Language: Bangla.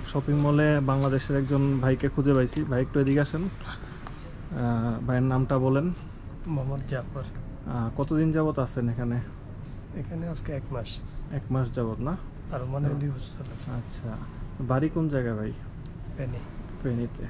শপিং মলে বাংলাদেশের একজন ভাইকে খুঁজে পাইছি। ভাই একটু এদিকে আসেন। ভাইয়ের নামটা বলেন। মোহাম্মদ জাফর। কতদিন যাবত আছেন এখানে? এখানে আজকে এক মাস। এক মাস যাবত না? আর মানে দুই বছর। আচ্ছা। বাড়ি কোন জায়গায় ভাই? ফেনি। ফেনিতে।